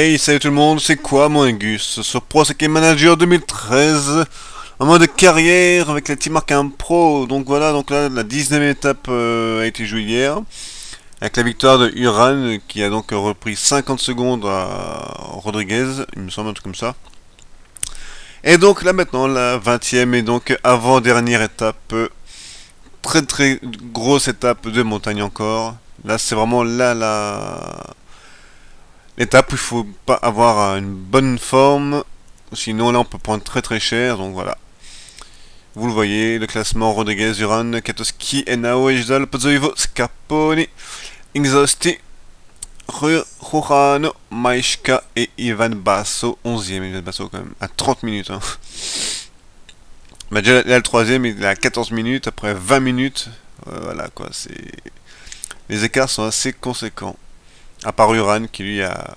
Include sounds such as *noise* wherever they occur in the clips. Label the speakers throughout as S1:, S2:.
S1: Hey, salut tout le monde, c'est quoi mon Angus Sur Pro Sake Manager 2013 en mode carrière avec la Team Arkham Pro. Donc voilà, donc là la 19 étape euh, a été jouée hier. Avec la victoire de Uran qui a donc repris 50 secondes à Rodriguez, il me semble un truc comme ça. Et donc là maintenant la 20ème et donc avant-dernière étape. Très très grosse étape de montagne encore. Là c'est vraiment là la L'étape où il faut pas avoir une bonne forme, sinon là on peut prendre très très cher, donc voilà. Vous le voyez, le classement Rodriguez, Uran, Katoski, Enao, Ejdal, Pozzoivo, Scarponi, Inxosti, Rurano, Maishka et Ivan Basso, 11ème Ivan Basso quand même, à 30 minutes. Hein. Bah déjà là le troisième il est à 14 minutes, après 20 minutes, euh, voilà quoi, c'est... Les écarts sont assez conséquents. À part Uran qui lui a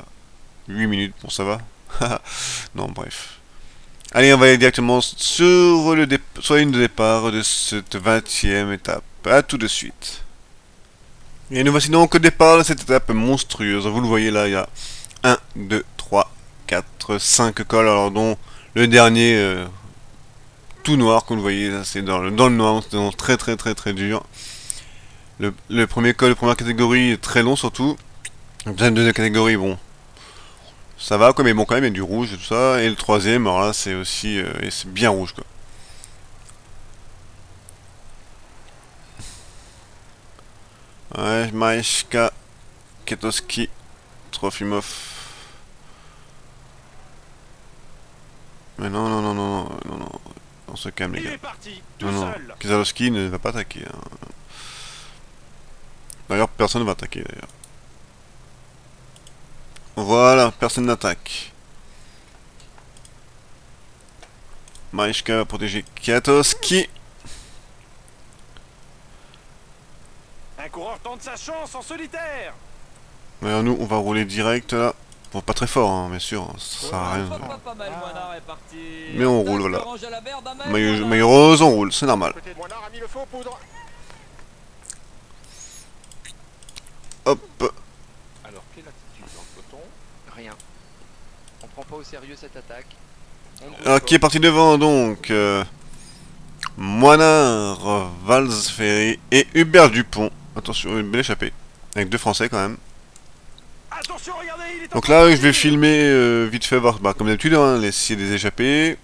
S1: 8 minutes, bon ça va. *laughs* non bref. Allez on va aller directement sur, le sur la ligne de départ de cette 20ème étape. A tout de suite. Et nous voici donc au départ de cette étape monstrueuse. Vous le voyez là, il y a 1, 2, 3, 4, 5 cols. Alors dont le dernier euh, tout noir, comme vous le voyez, c'est dans, dans, le noir, c'est très très très très dur. Le, le premier col première catégorie très long surtout. Deuxième, deuxième catégorie, bon. Ça va quoi, mais bon quand même il y a du rouge et tout ça. Et le troisième, alors là c'est aussi euh, c'est bien rouge quoi. Ouais, Maeshka, Ketoski, Trofimov. Mais non, non, non, non, non, non, on se calme les gars. non, non, Kizalowski ne va pas attaquer. Hein. D'ailleurs, personne ne va attaquer d'ailleurs. Voilà, personne n'attaque. Maishka va protéger Katoski.
S2: Un coureur tente sa chance en solitaire.
S1: Mais nous, on va rouler direct là. Bon, pas très fort, hein, bien sûr, ça sert à rien. Mais on roule, voilà. Maillot rose, on roule, c'est normal. Hop.
S3: Pas au sérieux cette attaque.
S1: Alors, qui est parti devant donc euh, Moinard, Valsferry et Hubert Dupont. Attention, une belle échappée. Avec deux Français quand même. Donc là, je vais filmer euh, vite fait, voir, bah, comme d'habitude, hein, les des échappées.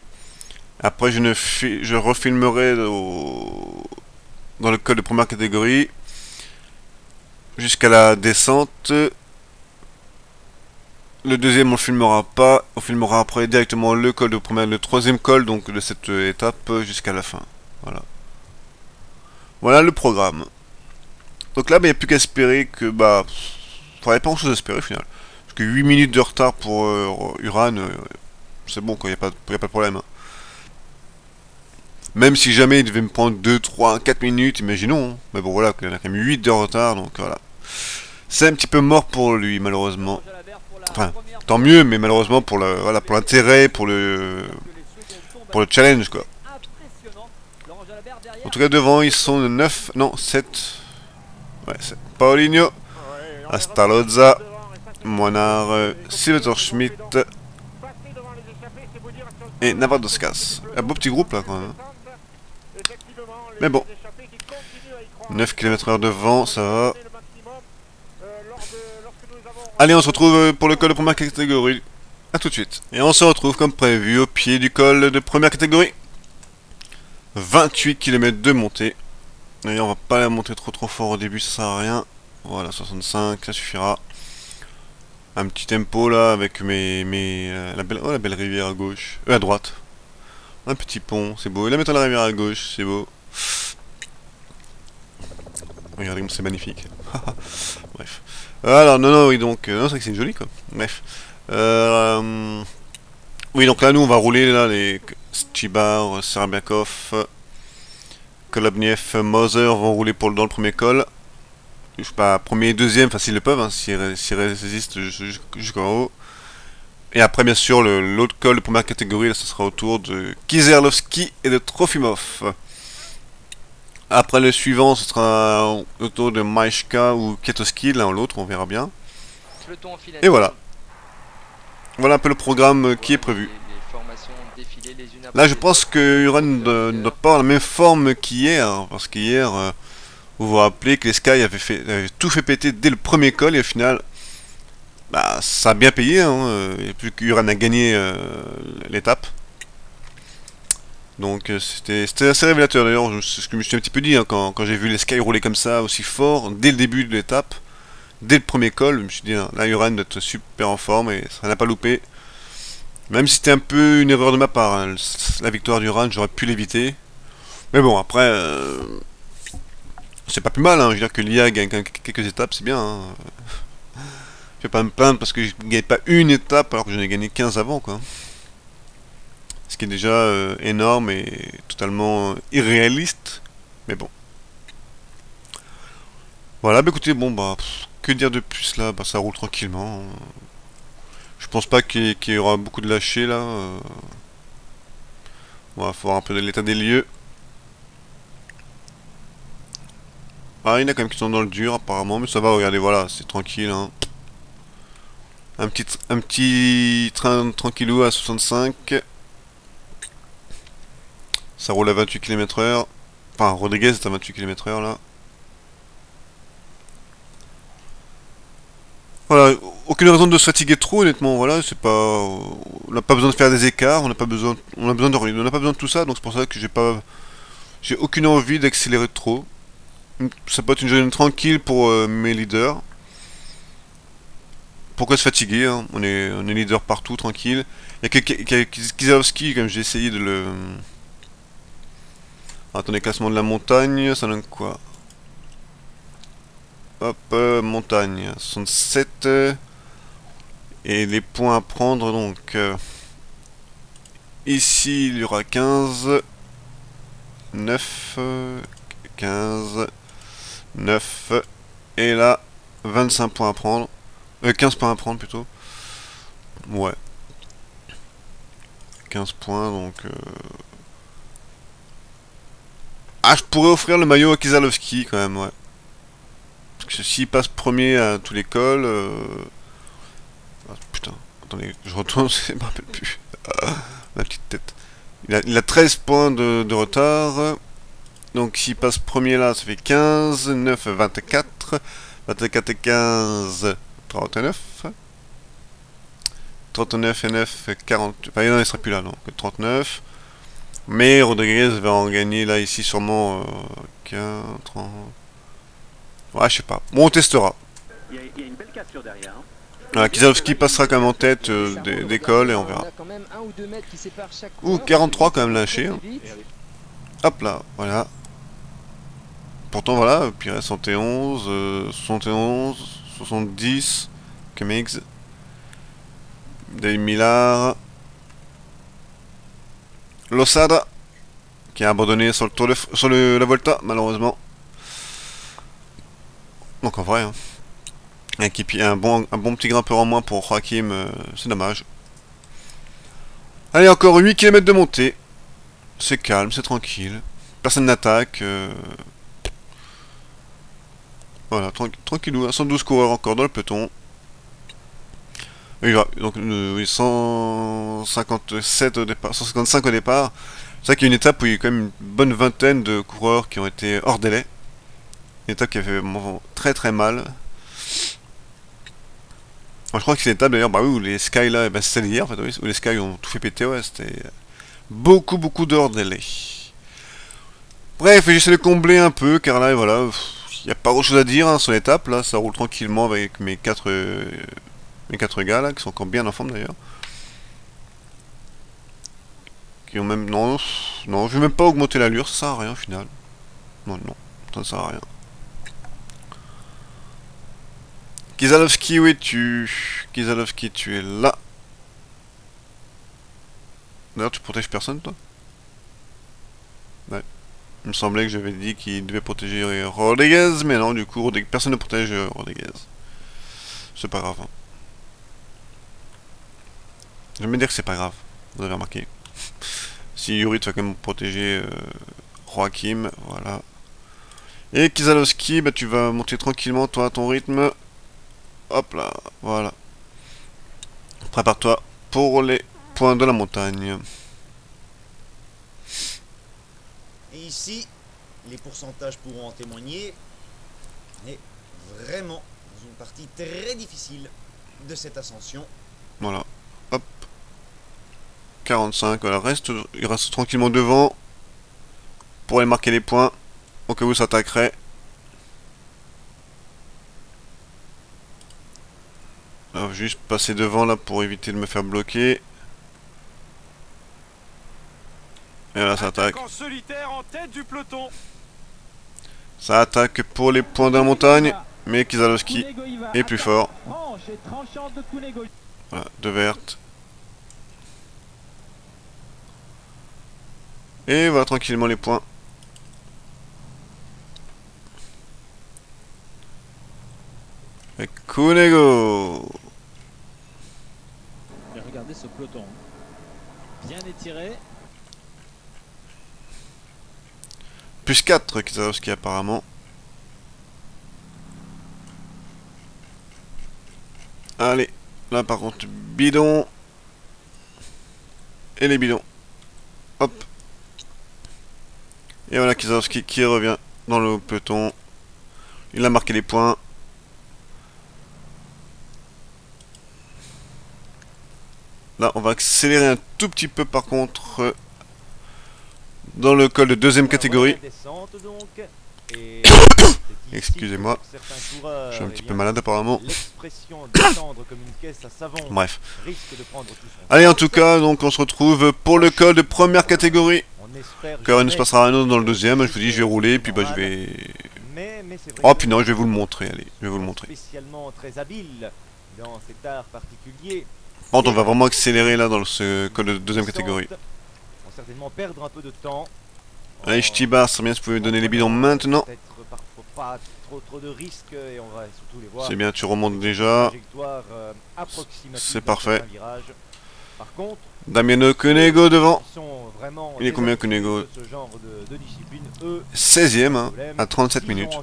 S1: Après, je ne je refilmerai dans le code de première catégorie jusqu'à la descente le deuxième, on le filmera pas. On filmera après directement le col de première, le troisième col donc de cette étape jusqu'à la fin. Voilà. Voilà le programme. Donc là, il n'y a plus qu'à espérer que bah, il faudrait pas grand chose à espérer au final. Parce que 8 minutes de retard pour euh, Uran, euh, c'est bon il n'y a, pas de problème. Même si jamais il devait me prendre 2, 3, 4 minutes, imaginons. Hein. Mais bon voilà, il y en a quand même 8 de retard, donc voilà. C'est un petit peu mort pour lui, malheureusement. Enfin, tant mieux, mais malheureusement pour le voilà pour l'intérêt, pour le pour le challenge quoi. En tout cas devant ils sont 9, non 7. Ouais, c'est Paulinho, Astalozza, Moinard, Schmidt et Navardoskas. Un beau petit groupe là quand même. Hein. Mais bon. 9 km h devant, ça va. Allez, on se retrouve euh, pour le col de première catégorie. A tout de suite. Et on se retrouve comme prévu au pied du col de première catégorie. 28 km de montée. D'ailleurs, on va pas la monter trop trop fort au début, ça sert à rien. Voilà, 65, ça suffira. Un petit tempo là avec mes, mes euh, la belle, oh, la belle rivière à gauche, euh, à droite. Un petit pont, c'est beau. Et la mettre la rivière à gauche, c'est beau. Regardez c'est magnifique. *laughs* Bref. Alors, non, non, oui, donc... Euh, c'est vrai que c'est quoi. Bref. Euh, oui, donc là, nous, on va rouler, là, les Stibar, Serbiakov, Kolobniev, Moser vont rouler pour, dans le premier col. Je sais pas, premier et deuxième, enfin, s'ils le peuvent, hein, s'ils résistent jusqu'en haut. Et après, bien sûr, l'autre col de première catégorie, là, ce sera autour de Kizerlovski et de Trofimov. Après le suivant, ce sera autour de Maishka ou Ketoski, l'un ou l'autre, on verra bien. Et voilà. voilà un peu le programme qui est prévu. Là, je pense que Uran ne doit pas la même forme qu'hier, parce qu'hier, euh, vous vous rappelez que les Sky avaient, fait, tout fait péter dès le premier col, et au final, bah, ça a bien payé, hein, et plus qu'Uran a gagné euh, l'étape. Donc euh, c'était assez révélateur d'ailleurs, c'est ce que je me suis un petit peu dit hein, quand, quand j'ai vu les Sky rouler comme ça aussi fort dès le début de l'étape, dès le premier col, je me suis dit hein, là Uran doit être super en forme et ça n'a pas loupé. Même si c'était un peu une erreur de ma part, hein, la victoire du Run, j'aurais pu l'éviter. Mais bon, après, euh, c'est pas plus mal, je veux dire que l'IA gagne quelques étapes, c'est bien. Je vais pas me plaindre parce que je gagne pas une étape alors que j'en ai gagné 15 avant, quoi. Ce qui est déjà euh, énorme et totalement irréaliste, mais bon. Voilà, bah écoutez, bon bah, que dire de plus là, bah ça roule tranquillement. Je pense pas qu'il y aura beaucoup de lâchers là. Euh. On va voir un peu de l'état des lieux. Ah, il y en a quand même qui sont dans le dur apparemment, mais ça va, regardez, voilà, c'est tranquille. Hein. Un, petit, un petit train tranquillou à 65. Ça roule à 28 km h Enfin, Rodriguez est à 28 km h là. Voilà, aucune raison de se fatiguer trop, honnêtement. Voilà, c'est pas, on n'a pas besoin de faire des écarts, on n'a pas besoin, on a besoin de pas besoin de tout ça. Donc c'est pour ça que j'ai pas, j'ai aucune envie d'accélérer trop. Ça peut être une journée tranquille pour euh, mes leaders. Pourquoi se fatiguer hein On est, on est leader partout, tranquille. Il y a Kizalowski, comme j'ai essayé de le. Attendez, classement de la montagne, ça donne quoi? Hop, euh, montagne, 67. Et les points à prendre, donc... Euh, ici, il y aura 15. 9. 15. 9. Et là, 25 points à prendre. Euh, 15 points à prendre, plutôt. Ouais. 15 points, donc... Euh... Ah, je pourrais offrir le maillot à Kizalowski, quand même, ouais. Parce que s'il passe premier à tous les cols... Euh... Ah, putain, attendez, je retourne, *laughs* je me rappelle plus. La petite tête. Il a, 13 points de, retard. Donc s'il passe premier là, ça fait 15, 9, 24. 24 et 15, 39. 39 et 9, 40. Enfin, non, il sera plus là, donc 39. Mais Rodriguez va en gagner là, ici, sûrement euh, 15, 30. Ouais, je sais pas. Bon, on testera. Il y, a une belle capture derrière. Hein. Kizalowski passera quand même en tête euh, d'école et on verra. Ouh, 43 quand même lâché. Hein. Hop là, voilà. Pourtant voilà, Pire 71, 71, 70, Kemix, Dave Millar, Losada, qui a abandonné sur, le tour de, sur le, la Volta, malheureusement. Donc en vrai, hein. un, bon, un bon petit grimpeur en moins pour Joachim, euh, c'est dommage. Allez, encore 8 km de montée. C'est calme, c'est tranquille. Personne n'attaque. Euh. Voilà, tranquillou. 112 coureurs encore dans le peloton. Donc 157 au départ, 155 au départ. C'est vrai qu'il y a une étape où il y a quand même une bonne vingtaine de coureurs qui ont été hors délai. Une étape qui a fait très très mal. je crois que c'est l'étape d'ailleurs bah oui, où les Sky là, bah, c'est hier en fait, oui, où les Sky ont tout fait péter, ouais, c'était beaucoup beaucoup d'heures délai. Bref, j'essaie de combler un peu, car là, voilà, il n'y a pas grand chose à dire hein, sur l'étape, là, ça roule tranquillement avec mes quatre, mes quatre gars là, qui sont encore bien en forme d'ailleurs. Qui ont même, non, non, je vais même pas augmenter l'allure, ça sert à rien au final. Non, non, ça ne sert à rien. Kizalowski, où es-tu Kizalowski, tu es là. D'ailleurs, tu protèges personne, toi? Ouais. Il me semblait que j'avais dit qu'il devait protéger Rodriguez, mais non, du coup, personne ne protège Rodriguez. C'est pas grave. Hein. Je vais me dire que c'est pas grave. Vous avez remarqué. si Yuri, tu vas quand même protéger euh, Joachim, voilà. Et Kizalowski, bah, tu vas monter tranquillement, toi, à ton rythme. Hop là, voilà. Prépare-toi. pour les points de la montagne.
S3: Et ici, les pourcentages pourront en témoigner. Mais vraiment dans une partie très difficile de cette ascension.
S1: Voilà. Hop. 45. Voilà. Reste, il reste tranquillement devant. Pour aller marquer les points. Au cas où ça attaquerait. Alors, juste passer devant là pour éviter de me faire bloquer. Et là ça attaque. Ça attaque pour les points de la montagne. Mais Kizalowski est plus fort. Voilà, deux vertes. Et voilà tranquillement les points. Et Kunego
S4: Et regardez ce peloton. Bien étiré.
S1: Plus 4 Kizalowski apparemment. Allez, là par contre bidon. Et les bidons. Hop. Et voilà Kizalowski qui revient dans le peloton. Il a marqué les points. Là, on va accélérer un tout petit peu par contre dans le col de deuxième catégorie. *coughs* Excusez-moi, je suis un petit peu malade apparemment. Bref. Allez, en tout cas, donc on se retrouve pour le col de première catégorie. Car il ne se passera rien d'autre dans le deuxième. Je vous dis, je vais rouler, puis bah je vais. Oh, puis non, je vais vous le montrer. Allez, je vais vous le montrer. On va vraiment accélérer là dans ce col de deuxième catégorie.
S5: Vont certainement perdre un.
S1: Allez, c'est bien si vous pouvez me donner les bidons maintenant.
S5: On.
S1: C'est bien, tu remontes déjà. C'est parfait.
S5: certain virage. Par contre,
S1: Damiano Konego devant.
S5: Vraiment
S1: Il est combien,
S5: discipline, eux,
S1: 16ème, hein,
S5: problème,
S1: à 37
S5: s'ils
S1: minutes.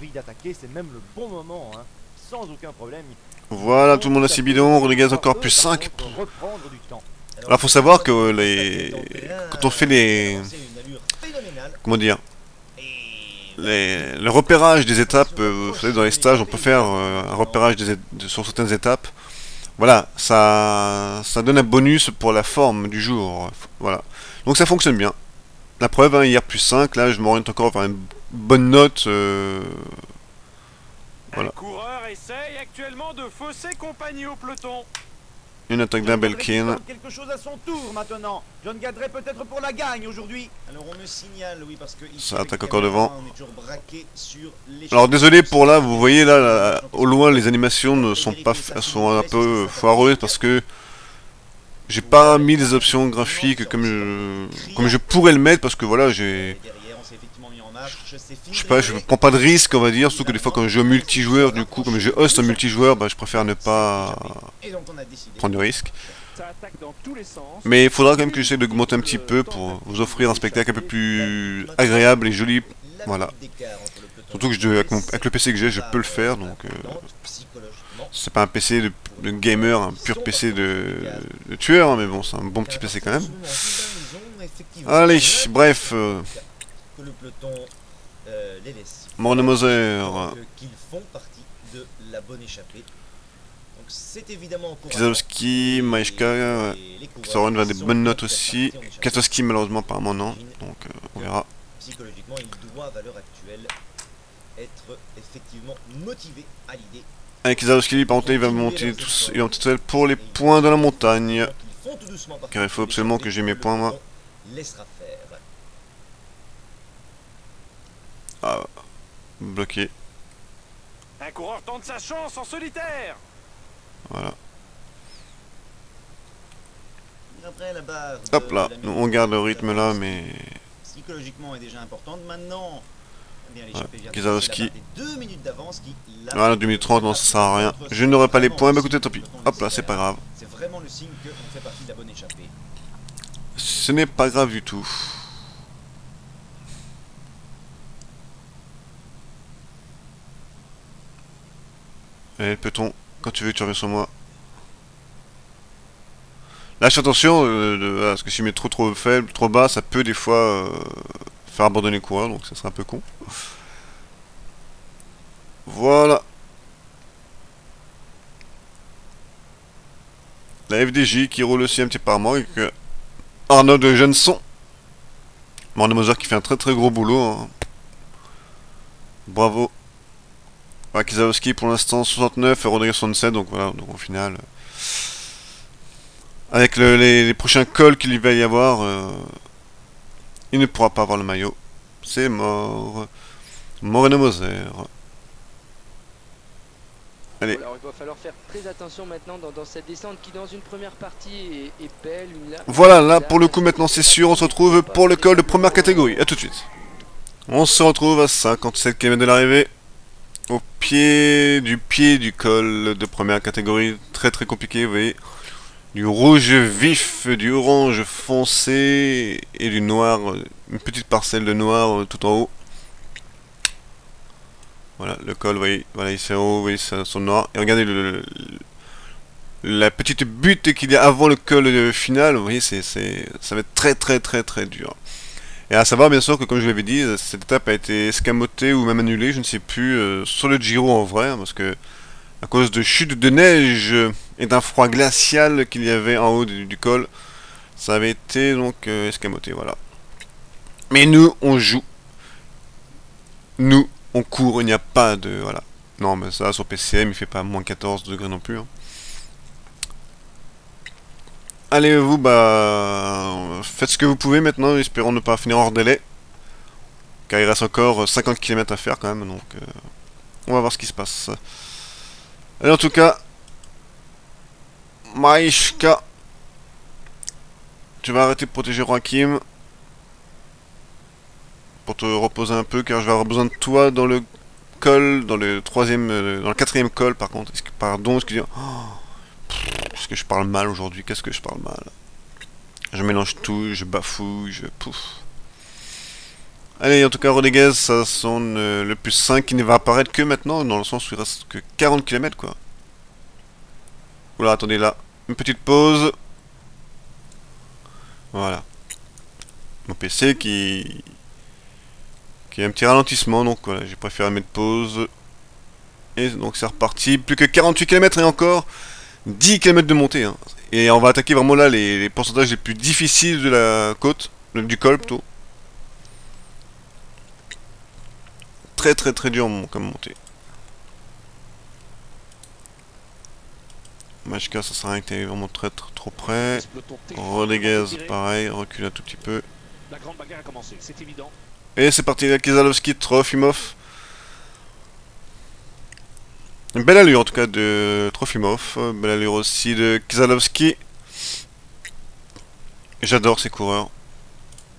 S5: même le bon moment, hein, sans aucun problème.
S1: Voilà, tout le monde a ses bidons. Rodriguez encore plus 5.
S5: Reprendre du temps.
S1: Alors, faut savoir que les... Quand on fait les... Comment dire les... Le repérage des étapes, euh, vous savez, dans les stages, on peut faire euh, un repérage des sur certaines étapes. Voilà, ça, ça donne un bonus pour la forme du jour. Voilà. Donc ça fonctionne bien. La preuve, hein, hier plus 5, là je m'oriente encore vers une bonne note. euh, Voilà.
S2: Un coureur essaye actuellement de fausser compagnie au peloton.
S1: Une attaque d'un Belkin.
S5: Quelque chose à son tour maintenant. John Gadret peut-être pour la gagne aujourd'hui.
S3: alors on me signale, oui, parce que
S1: Ça attaque encore devant.
S3: Sur les
S1: Alors désolé pour là, vous voyez là, là, au loin les animations ne sont pas elles sont un peu foireuses parce que j'ai pas mis les options graphiques comme je comme je pourrais le mettre parce que voilà j'ai.
S3: Je sais
S1: pas je prends pas de risque on va dire surtout que des fois quand je joue multijoueur du coup comme je host en multijoueur bah je préfère ne pas prendre de
S2: sens.
S1: mais il faudra quand même que j'essaie d'augmenter un petit peu pour vous offrir un spectacle un peu plus agréable et joli voilà. Surtout que je, avec, avec le PC que j'ai je peux le faire donc euh. C'est pas un PC de, gamer, un pur PC de, tueur, hein, mais bon, c'est un bon petit PC quand même. Allez, bref, euh,
S3: Que le peloton les laisse.
S1: Morne Moser,
S3: Donc, euh, qu'ils les coureurs
S1: Soren va des bonnes notes aussi. Katowski, malheureusement, apparemment non, donc euh, on verra.
S3: Effectivement motivés à l'idée.
S1: Avec Kizalowski, lui, par contre, il va monter tout, il va monter tout seul pour les points dans la montagne. Car il faut
S3: de
S1: absolument que j'ai mes points, moi. Ah, bloqué,
S2: Un coureur tente sa chance en solitaire.
S1: voilà.
S3: Après la barre. de
S1: Hop là, on garde le
S3: de
S1: rythme là, mais...
S3: Psychologiquement est déjà importante. Maintenant, eh la barre des deux minutes d'avance qui, là,
S1: Voilà, 2030, non, ça sert à rien. Je n'aurai pas les points, bah écoutez, tant pis. Hop là, c'est pas grave.
S3: C'est vraiment le signe qu'on fait partie de la bonne échappée.
S1: Ce n'est pas grave du tout. Allez, le peloton, quand tu veux, tu reviens sur moi. Là, je fais attention, euh, de, voilà, parce que si je mets trop trop faible, trop bas, ça peut des fois euh, faire abandonner le coureur, donc ça serait un peu con. Voilà. La FDJ qui roule aussi un petit par mois, avec euh, Arnaud de. Arnaud Moser qui fait un très très gros boulot. hein. Bravo. Ouais, Kizawski pour l'instant 69 et Rodriguez 67, donc voilà, donc au final. euh, avec le- les, les prochains cols qu'il va y avoir, euh, il ne pourra pas avoir le maillot. C'est mort. Moreno Moser. Allez.
S6: Alors il va falloir faire très attention maintenant dans, dans cette descente qui dans une première partie est, est belle. Une
S1: Voilà, là pour le coup maintenant c'est sûr, on se retrouve pour le col de première catégorie. A tout de suite. On se retrouve à 57 km de l'arrivée. Au pied du pied du col de première catégorie. Très très compliqué, vous voyez. Du rouge vif, du orange foncé et du noir. Une petite parcelle de noir tout en haut. Voilà, le col, vous voyez, voilà, il est en haut, vous voyez, c'est son noir. Et regardez le, la petite butte qu'il y a avant le col final, vous voyez, ça va être très très très très dur. Et à savoir bien sûr que comme je l'avais dit, cette étape a été escamotée ou même annulée, je ne sais plus, euh, sur le Giro en vrai, hein, parce que à cause de chutes de neige et d'un froid glacial qu'il y avait en haut du, col, ça avait été donc euh, escamoté, voilà. Mais nous, on joue. Nous, on court, il n'y a pas de... Voilà. Non, mais ça, sur PCM, il fait pas moins 14 degrés non plus. hein. Allez, vous, bah... Faites ce que vous pouvez maintenant, espérons ne pas finir hors délai. Car il reste encore 50 km à faire quand même, donc... euh, on va voir ce qui se passe. Allez, en tout cas... Maïshka... Tu vas arrêter de protéger Joachim. Pour te reposer un peu, car je vais avoir besoin de toi dans le col, dans le troisième... euh, dans le quatrième col, par contre. Pardon, excusez-moi. Est-ce que je parle mal aujourd'hui? Qu'est-ce que je parle mal? Je mélange tout, je bafouille, je pouf. Allez, en tout cas, Rodriguez, ça sonne euh, le plus 5 qui ne va apparaître que maintenant, dans le sens où il reste que 40 km, quoi. Oula, attendez, là. Une petite pause. Voilà. Mon PC qui... qui a un petit ralentissement, donc voilà, j'ai préféré mettre pause. Et donc c'est reparti. Plus que 48 km et encore 10 km de montée. hein. Et on va attaquer vraiment là les, les pourcentages les plus difficiles de la côte, du col plutôt. Très très très dur mon- comme montée. Machka, ça sert à rien que t'es vraiment très, très- trop près.
S4: Tiré.
S1: pareil, recule un tout petit peu.
S4: La grande bagarre a commencé, c'est évident.
S1: Et c'est parti, là, Kizalowski, Trofimov. Une belle allure en tout cas de Trofimov, belle allure aussi de Kizalowski. J'adore ces coureurs.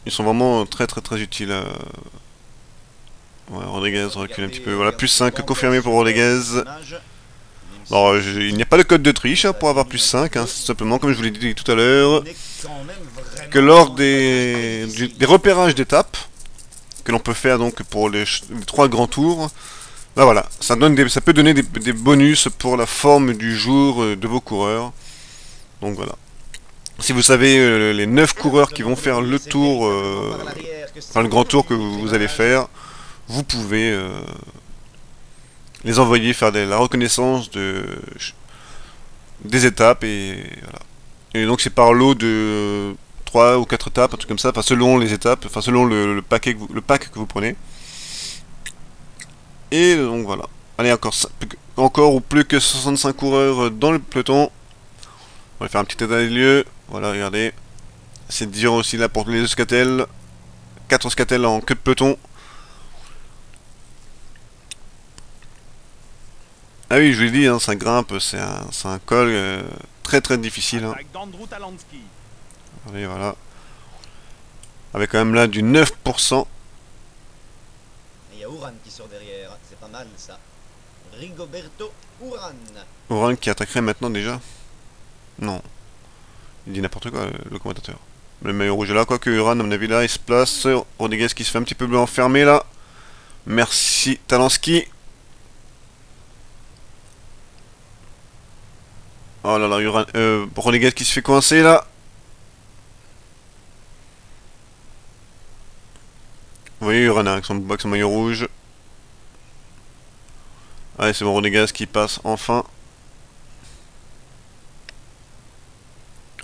S1: Ils sont vraiment très très très utiles. euh. Ouais, Rodriguez recule un petit peu. Voilà, plus 5 confirmé pour Rodriguez. Alors, il n'y a pas de code de triche hein, pour avoir plus 5, hein, simplement comme je vous l'ai dit tout à l'heure, que lors des, repérages d'étapes, que l'on peut faire donc pour les, les trois grands tours, bah voilà, ça, donne ça peut donner des, bonus pour la forme du jour euh, de vos coureurs. Donc voilà. Si vous savez euh, les 9 coureurs qui vont faire le tour, euh, enfin le grand tour que vous allez faire, vous pouvez euh, les envoyer faire des- la reconnaissance de des étapes et voilà. Et donc c'est par lot de 3 ou 4 étapes, un truc comme ça, enfin selon les étapes, enfin selon le, paquet que vous, le pack que vous prenez. Et donc voilà. Allez encore encore ou plus que 65 coureurs dans le peloton. On va faire un petit état des lieux. Voilà, regardez. C'est dire aussi là pour les Euskatel. 4 Euskatel en queue de peloton. Ah oui, je vous l'ai dit, hein, ça grimpe, c'est un, c'est un col euh, très très difficile. hein.
S2: Attaque d'Andrew Talansky.
S1: Allez, voilà. Avec quand même là du 9%.
S3: Et il y a Uran qui sort derrière, c'est pas mal ça. Rigoberto Uran.
S1: Oran qui attaquerait maintenant déjà? Non. Il dit n'importe quoi, le, le commentateur. Le maillot rouge est là, quoique Uran, à mon avis, là, il se place. Rodriguez qui se fait un petit peu bleu enfermé là. Merci Talansky. Oh là là, il y euh, qui se fait coincer là. Vous voyez Urana avec son, avec son maillot rouge. Allez, c'est bon, Renegade qui passe enfin.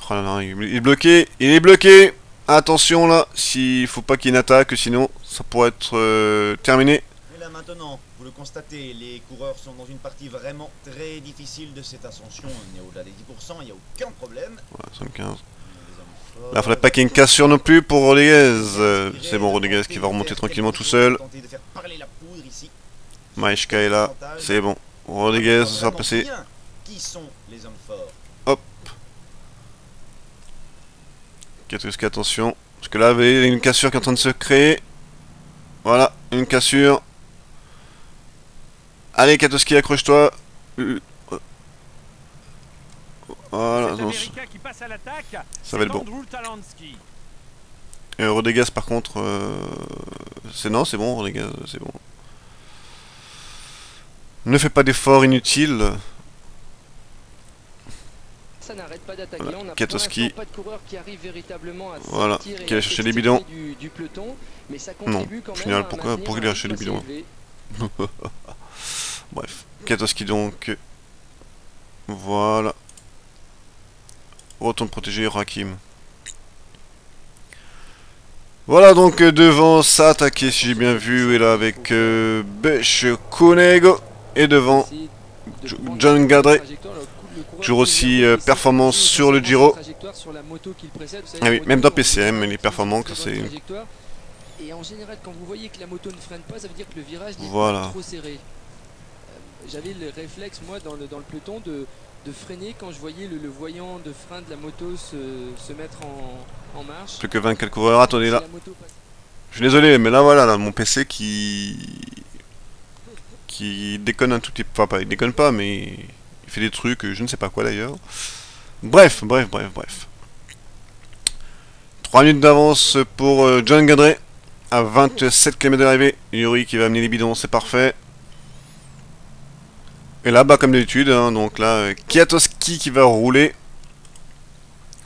S1: Oh là là, il est bloqué, il est bloqué Attention là, s'il faut pas qu'il y attaque, sinon ça pourrait être euh, terminé.
S3: Et là maintenant, vous le constatez, les coureurs sont dans une partie vraiment très difficile de cette ascension. On est au-delà des 10%, il n'y a aucun problème.
S1: Voilà, 75.
S3: Les hommes forts,
S1: Là, faudrait pas qu'il y ait une cassure non plus pour Rodriguez. Euh, c'est bon, Rodriguez qui va remonter tranquillement tout seul. Maeshka est là, c'est bon. Rodriguez.
S3: Qui sont les hommes forts
S1: Katoski, attention. Parce que là, vous voyez, il y a une cassure qui est en train de se créer. Voilà, une cassure. Allez, Katoski, accroche-toi. Voilà,
S2: Cet
S1: non,
S2: Américain qui passe à l'attaque,
S1: ça va être bon. Et Rodriguez, par contre, euh, c'est non, c'est bon, Rodriguez, c'est bon. Ne fais pas d'efforts inutiles.
S6: Ça n'arrête pas d'attaquer.
S1: Voilà,
S6: On n'a
S1: Kiatowski.
S6: pour l'instant pas de coureur qui arrive véritablement à
S1: Voilà,
S6: sortir et
S1: qui
S6: à
S1: va chercher les bidons.
S6: Du, du peloton, mais ça
S1: Non,
S6: contribue quand même
S1: final,
S6: à
S1: pourquoi- pourquoi il a cherché les bidons. Bref, Katoski donc. Voilà. Retourne protéger Rakim. Voilà donc devant ça attaqué si j'ai bien vu et là avec euh, Besh Konego et devant John
S6: coureur
S1: Toujours aussi, euh, performance sur le Giro. Ah oui, même dans PCM, il est performant quand c'est-.
S6: Et en général, quand vous voyez que la moto ne freine pas, ça veut dire que le virage n'est
S1: Voilà.
S6: trop serré. J'avais le réflexe, moi, dans le, dans le peloton, de, de freiner quand je voyais le, le voyant de frein de la moto se, se mettre en, en marche.
S1: plus que 24 coureurs. Attendez là. Je suis désolé, mais là voilà, là, mon PC qui. qui déconne un tout petit peu. Enfin, pas, il déconne pas, mais il fait des trucs, je ne sais pas quoi d'ailleurs. Bref, bref, bref, bref. 3 minutes d'avance pour euh, John Gadret à 27 km d'arrivée. Yuri qui va amener les bidons, c'est parfait. Et là, bah, comme d'habitude, hein, donc là, euh, Kiatoski qui va rouler.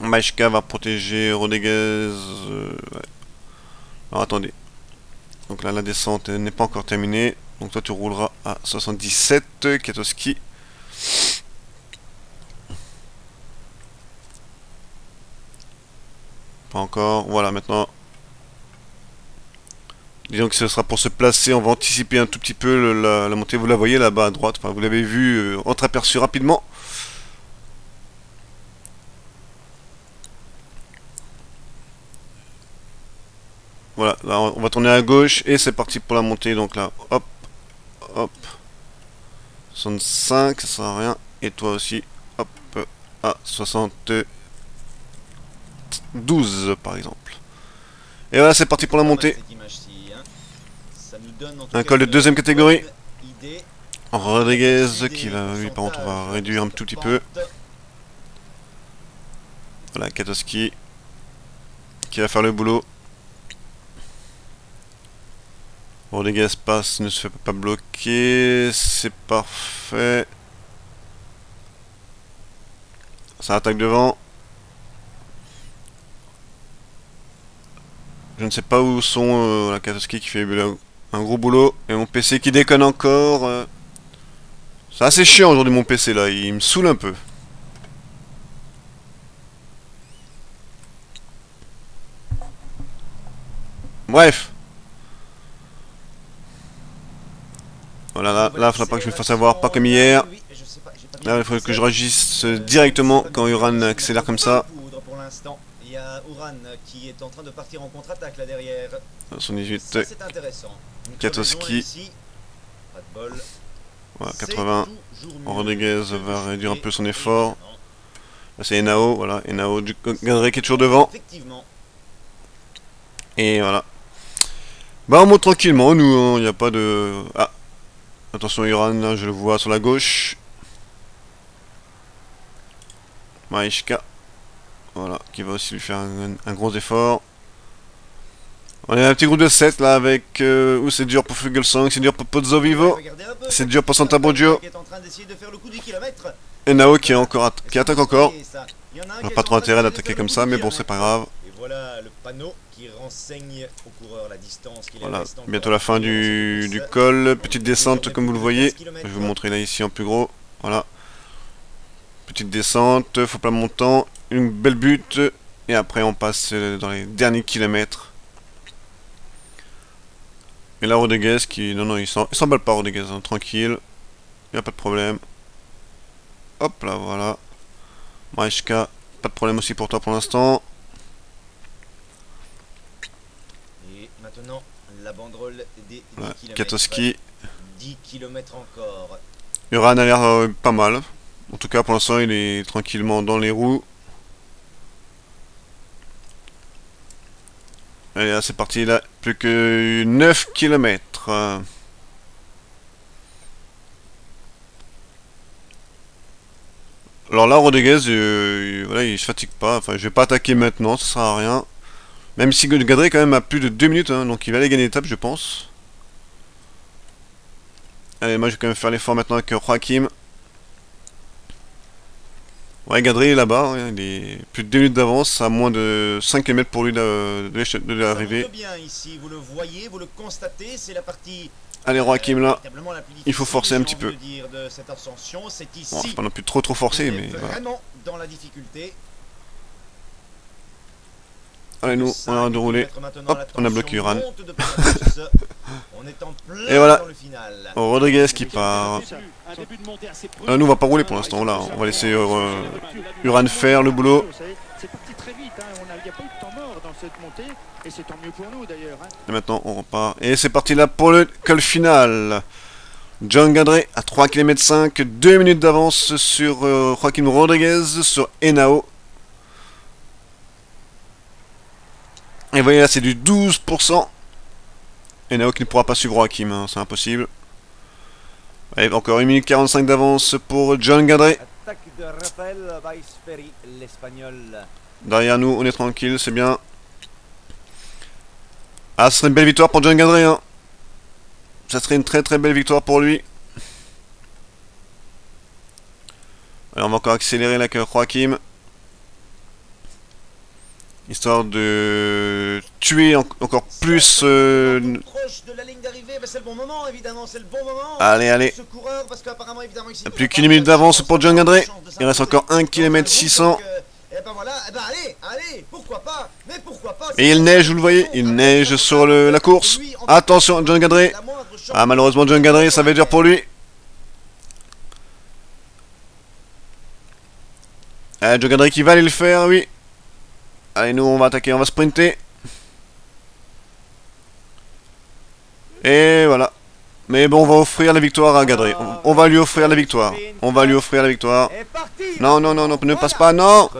S1: Maishka va protéger Rodriguez. euh. Alors attendez. Donc là la descente n'est pas encore terminée. Donc toi tu rouleras à 77 euh, Katoski. Pas encore. Voilà maintenant. Disons que ce sera pour se placer. On va anticiper un tout petit peu la, montée. Vous la voyez là-bas à droite. Enfin vous l'avez vu euh, entreaperçu rapidement. Voilà, là on va tourner à gauche et c'est parti pour la montée. Donc là, hop, hop. 65, ça sert à rien. Et toi aussi, hop, à 72 par exemple. Et voilà, c'est parti pour la montée.
S3: Cette image-ci. Ça nous donne, en tout
S1: Un col de deuxième catégorie. Rodriguez qui va, lui par contre, on va réduire un tout petit peu. Voilà, Katoski qui va faire le boulot. Rodriguez passe, ne se fait pas bloquer, c'est parfait. Ça attaque devant. Je ne sais pas où sont euh, voilà, Katoski qui fait un un gros boulot et mon PC qui déconne encore. euh. C'est assez chiant aujourd'hui mon PC là, il me saoule un peu. Bref. Voilà, là, là, il faudra pas que je me fasse avoir, pas comme hier. Là, il faudrait
S3: compris
S1: que je réagisse directement quand Uran accélère comme ça.
S3: Y a Uran qui est en train de partir en contre-attaque là derrière.
S1: 78,
S3: Ça, c'est intéressant.
S1: Katoski.
S3: Pas de bol.
S1: voilà,
S3: C'est
S1: 80.
S3: toujours mieux
S1: Rodriguez va réduire un peu son effort. Là, c'est Enao, voilà, Enao du qui est toujours devant.
S3: Effectivement.
S1: Et voilà. Bah, on monte tranquillement, nous, il n'y a pas de. Ah Attention, Uran, là, je le vois sur la gauche. Maishka. Voilà, qui va aussi lui faire un, un gros effort. On est un petit groupe de 7 là avec. Euh, où c'est dur pour Fugelsang, c'est dur pour Pozzo Vivo. C'est dur pour Santa
S3: kilomètre.
S1: Et Nao qui, est encore qui attaque encore. On n'a pas trop intérêt d'attaquer comme ça, mais bon, c'est pas grave.
S3: Et voilà le panneau qui renseigne au coureur la distance qu'il
S1: Voilà,
S3: reste encore
S1: bientôt la fin du, du col. Petite descente comme vous le voyez. Je vais vous montrer là ici en plus gros. Voilà. Petite descente, faut pas montant, une belle butte. Et après on passe euh, dans les derniers kilomètres. Et là Rodriguez qui... Non, non, il s'en- il s'emballe pas Rodriguez, hein, tranquille. Y a pas de problème. Hop là, voilà. Maïchka, pas de problème aussi pour toi pour l'instant.
S3: Et maintenant, la banderole des 10
S1: Voilà,
S3: km.
S1: Katoski.
S3: 10 km encore.
S1: Uran a l'air euh, pas mal. En tout cas, pour l'instant, il est tranquillement dans les roues. Allez, là, c'est parti, là. Plus que 9 km. Alors là, Rodriguez, euh, il- voilà, il se fatigue pas. Enfin, je vais pas attaquer maintenant, ça sert à rien. Même si Gadré, quand même, a plus de 2 minutes, hein, donc il va aller gagner l'étape, je pense. Allez, moi, je vais quand même faire l'effort maintenant avec Joachim. Ouais, Gadré est là-bas, hein, il est plus de 2 minutes d'avance, à moins de 5 km pour lui de, de l'arrivée.
S3: vous le voyez, vous le constatez, c'est la partie
S1: Allez, Joachim, là. il faut forcer un petit peu.
S3: de cette ascension, c'est ici.
S1: Bon, pas non plus trop trop forcé, mais
S3: vraiment dans la difficulté.
S1: Allez, nous, on a de rouler. Hop, on a bloqué Uran. *laughs*
S3: on est en plein
S1: Et voilà.
S3: dans le final.
S1: Rodriguez qui part. Euh, nous, on va pas rouler pour l'instant, là. On va laisser euh, Uran faire le boulot.
S7: C'est parti très vite, on a- il n'y a pas eu de temps mort dans cette montée, et c'est tant mieux pour nous d'ailleurs.
S1: Et maintenant, on repart. Et c'est parti là pour le col final. John Gadré à 3 km 5, 2 minutes d'avance sur euh, Joaquim Rodriguez, sur Enao. Et vous voyez là, c'est du 12%. Enao qui ne pourra pas suivre Joaquim, hein, c'est impossible. Allez, encore 1 minute 45 d'avance pour John Gadré. Derrière nous, on est tranquille, c'est bien. Ah, ce serait une belle victoire pour John Gadré, hein. Ça serait une très très belle victoire pour lui. Alors on va encore accélérer là avec Joachim. Histoire de tuer en- encore plus... euh. Allez, allez. Il a plus qu'une minute d'avance pour John
S3: s'imposer.
S1: Il reste encore 1 km
S3: Donc,
S1: 600.
S3: euh, Eh ben voilà, eh ben allez, allez, pourquoi pas, mais pourquoi pas.
S1: Et il neige, vous le voyez, il neige sur le- la course. Attention, John Gadré. Ah, malheureusement, John Gadré, ça va être dur pour lui. Ah, John Gadré qui va aller le faire, oui. Allez, nous, on va attaquer, on va sprinter. Et voilà. Mais bon, on va offrir la victoire à Gadré. On, va lui offrir la victoire. On va lui offrir la victoire. Non, non, non, non, ne passe pas, non.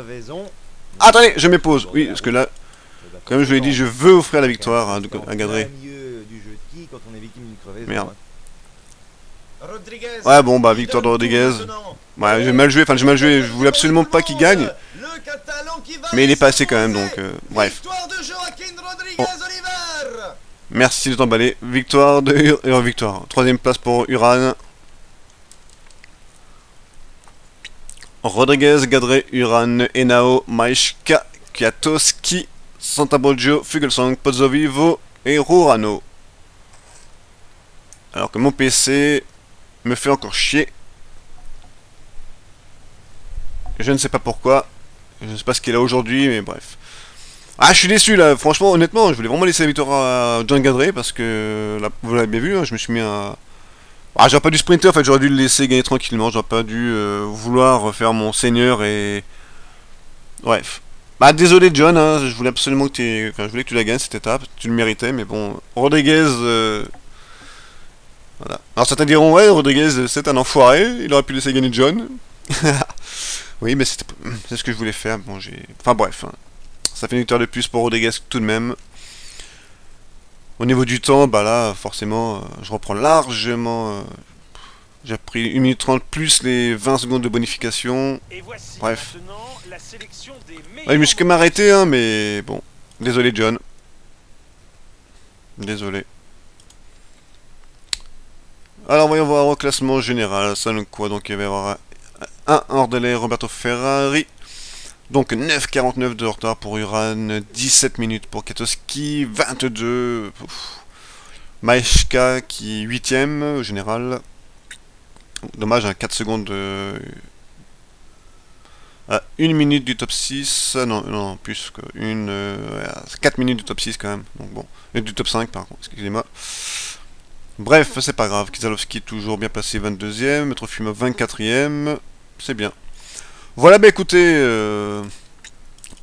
S1: Attendez, je me pose. Oui, parce que là, comme je l'ai dit, je veux offrir la victoire à, à Gadré. Merde.
S5: hein.
S1: Ouais, bon, bah, victoire de Rodriguez. Ouais, j'ai mal joué, enfin, j'ai mal joué. Je voulais absolument pas qu'il gagne. Mais il est passé quand même, donc, euh, bref. Oh. Merci de t'emballer. Victoire de Ur- euh, victoire. Troisième place pour Uran. Rodriguez, Gadré, Uran, Enao, Maishka, Kiatoski, Santaboggio, Fugelsang, Pozzovivo et Rurano. Alors que mon PC me fait encore chier. Je ne sais pas pourquoi. Je sais pas ce qu'il a aujourd'hui, mais bref. Ah, je suis déçu là, franchement, honnêtement, je voulais vraiment laisser la victoire à John Gadré parce que vous l'avez bien vu, hein, je me suis mis à. Ah, j'aurais pas dû sprinter en fait, j'aurais dû le laisser gagner tranquillement, j'aurais pas dû euh, vouloir faire mon seigneur et. Bref. Bah, désolé John, hein, je voulais absolument que tu. Enfin, je voulais que tu la gagnes cette étape, tu le méritais, mais bon. Rodriguez. euh, Voilà. Alors certains diront, ouais, Rodriguez, c'est un enfoiré, il aurait pu laisser gagner John. *laughs* oui, mais *clears throat* c'est ce que je voulais faire, bon, j'ai. Enfin, bref. hein. Ça fait une victoire de plus pour Rodriguez tout de même. Au niveau du temps, bah là, forcément, euh, je reprends largement. euh, J'ai pris 1 minute 30 plus les 20 secondes de bonification.
S2: Et voici
S1: Bref.
S2: la sélection des meilleurs
S1: Ouais, je arrêté, hein, mais bon. Désolé, John. Désolé. Alors, voyons voir au classement général. Ça donne quoi Donc, il va y avoir un Ordelais, Roberto Ferrari. Donc 9,49 de retard pour Uran, 17 minutes pour Katoski, 22 ouf. Maeshka qui est 8ème au général. Dommage, hein, 4 secondes de... Ah, une minute du top 6, ah, non, non, plus que une, euh, ouais, 4 minutes du top 6 quand même, donc bon, et du top 5 par contre, excusez-moi. Bref, c'est pas grave, Kizalowski toujours bien placé 22ème, Trofimov 24ème, c'est bien. Voilà, bah écoutez, euh,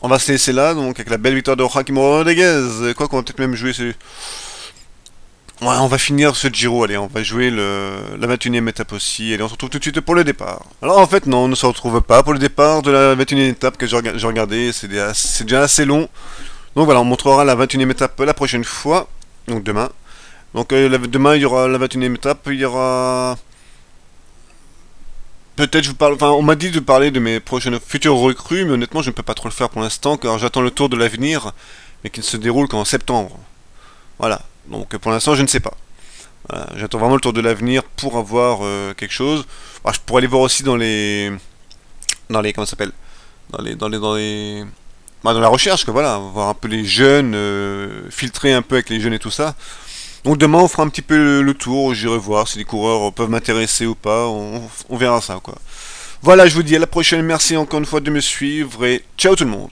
S1: on va se laisser là, donc avec la belle victoire de Joaquim Rodriguez, quoi qu'on va peut-être même jouer ce... Ouais, on va finir ce Giro, allez, on va jouer le, la 21ème étape aussi, allez, on se retrouve tout de suite pour le départ. Alors en fait, non, on ne se retrouve pas pour le départ de la 21ème étape que j'ai regardé, c'est déjà assez long. Donc voilà, on montrera la 21ème étape la prochaine fois, donc demain. Donc euh, demain, il y aura la 21ème étape, il y aura... Peut-être je vous parle, enfin on m'a dit de parler de mes prochaines futures recrues, mais honnêtement je ne peux pas trop le faire pour l'instant, car j'attends le tour de l'avenir, mais qui ne se déroule qu'en septembre. Voilà, donc pour l'instant, je ne sais pas. J'attends vraiment le tour de l'avenir pour avoir euh, quelque chose. je pourrais aller voir aussi dans les... Dans les... Comment ça s'appelle? Dans les... Dans les... Dans les... Bah, dans la recherche, que voilà, voir un peu les jeunes, euh, filtrer un peu avec les jeunes et tout ça. Donc demain, on fera un petit peu le, tour, j'irai voir si les coureurs peuvent m'intéresser ou pas, on, verra ça, quoi. Voilà, je vous dis à la prochaine, merci encore une fois de me suivre, et ciao tout le monde